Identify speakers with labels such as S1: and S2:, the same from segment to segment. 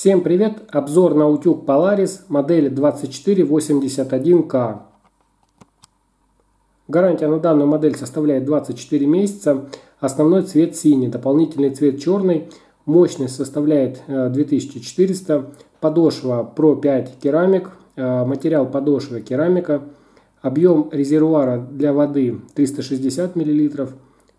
S1: Всем привет! Обзор на утюг Polaris модели 2481K. Гарантия на данную модель составляет 24 месяца. Основной цвет синий, дополнительный цвет черный. Мощность составляет 2400. Э, Подошва Pro 5 керамик. Э, материал подошвы керамика. Объем резервуара для воды 360 мл.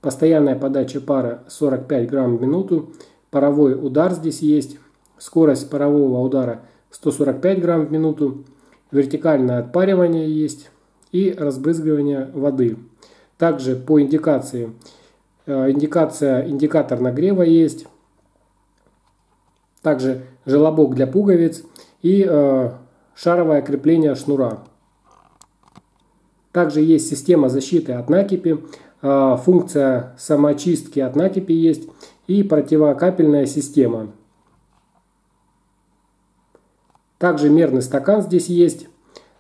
S1: Постоянная подача пара 45 грамм в минуту. Паровой удар здесь есть. Скорость парового удара 145 грамм в минуту. Вертикальное отпаривание есть. И разбрызгивание воды. Также по индикации. Э, индикация, индикатор нагрева есть. Также желобок для пуговиц. И э, шаровое крепление шнура. Также есть система защиты от накипи, а, функция самоочистки от накипи есть и противокапельная система. Также мерный стакан здесь есть.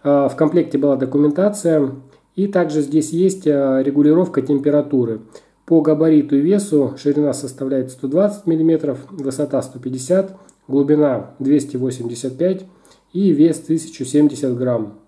S1: А, в комплекте была документация. И также здесь есть а, регулировка температуры. По габариту и весу ширина составляет 120 мм, высота 150 глубина 285 и вес 1070 грамм.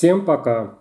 S1: Всем пока!